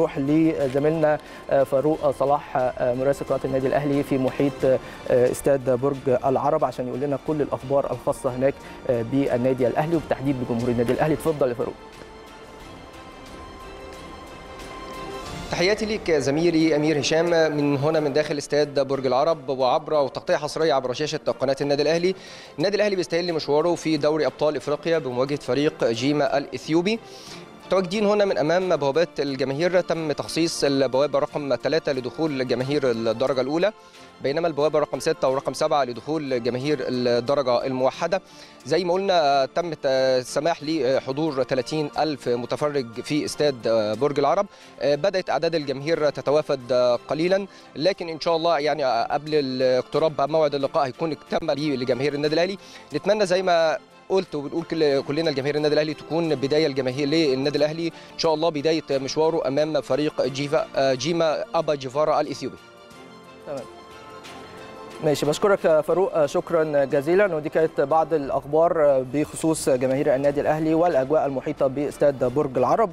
نروح لزميلنا فاروق صلاح مراسل قناة النادي الأهلي في محيط استاد برج العرب عشان يقول لنا كل الأخبار الخاصة هناك بالنادي الأهلي وبالتحديد بجمهور النادي الأهلي. اتفضل يا فاروق. تحياتي ليك زميلي أمير هشام. من هنا من داخل استاد برج العرب وعبر وتغطيه حصرية عبر شاشة قناة النادي الأهلي. النادي الأهلي بيستهل مشواره في دوري أبطال إفريقيا بمواجهة فريق جيما الإثيوبي. متواجدين هنا من أمام بوابات الجماهير تم تخصيص البوابه رقم ثلاثة لدخول جماهير الدرجة الأولى بينما البوابه رقم 6 ورقم 7 لدخول جماهير الدرجة الموحدة. زي ما قلنا تم السماح لحضور 30 ألف متفرج في استاد برج العرب. بدأت أعداد الجماهير تتوافد قليلا لكن إن شاء الله يعني قبل الاقتراب موعد اللقاء هيكون اكتمل لجماهير النادي الأهلي. نتمنى زي ما قلت وبنقول كلنا الجماهير النادي الأهلي تكون بداية الجماهير للنادي الأهلي. إن شاء الله بداية مشواره أمام فريق جيفا جيما أبا جيفارا الإثيوبي. تمام. ماشي بشكرك فاروق. شكرا جزيلا. ودي كانت بعض الأخبار بخصوص جماهير النادي الأهلي والأجواء المحيطة بإستاد برج العرب.